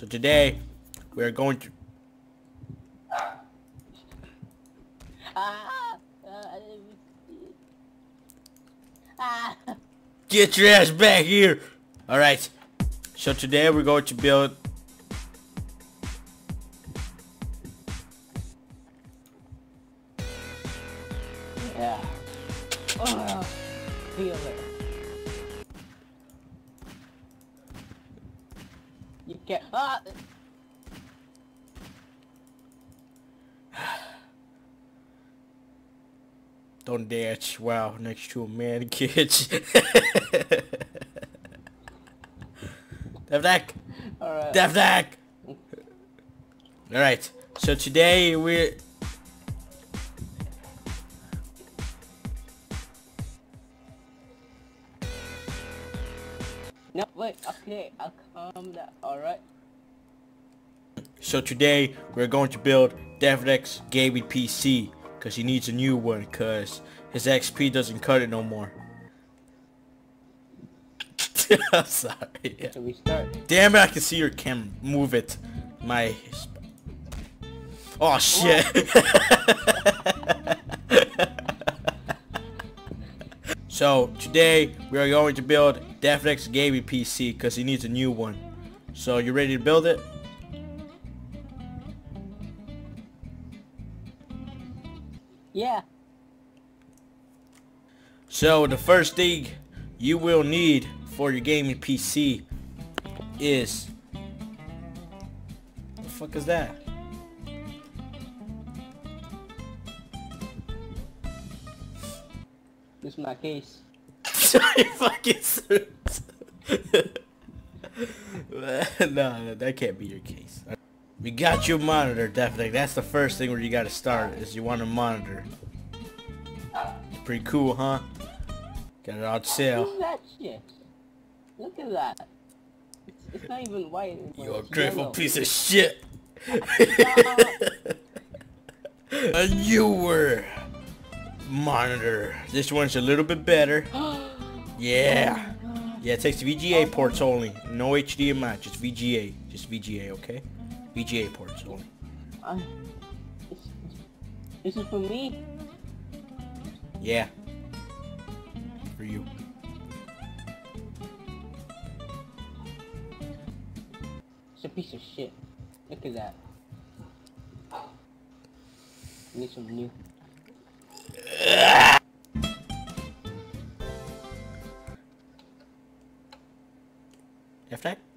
So today, we're going to... Get your ass back here! Alright, so today we're going to build... yeah. Oh, feel it. You can't. Ah. Don't dance wow next to a man kids. Deathnic! Alright. Deathnic! Alright, so today we're... No, wait. Okay, I'll calm down. Alright. So today we're going to build Deathnic's gaming PC because he needs a new one because his XP doesn't cut it no more. I'm sorry. Yeah. So we start. Damn it, I can see your cam. Move it. My... Oh shit. so today we are going to build Deathnic's gaming PC because he needs a new one. So you ready to build it? Yeah. So the first thing you will need for your gaming PC is the fuck is that? This is my case. Fucking suit. no, no, that can't be your case. We got your monitor, definitely. That's the first thing where you gotta start is you want a monitor. Pretty cool, huh? Got it on Look sale. at that shit. Look at that. It's, it's not even white anymore. You a grateful yellow. piece of shit. A newer monitor. This one's a little bit better. Yeah. Yeah, it takes VGA ports only. No HDMI, just VGA. Just VGA, okay? VGA ports only. Uh, this, this is for me. Yeah. For you. It's a piece of shit. Look at that. Need some new. Have that?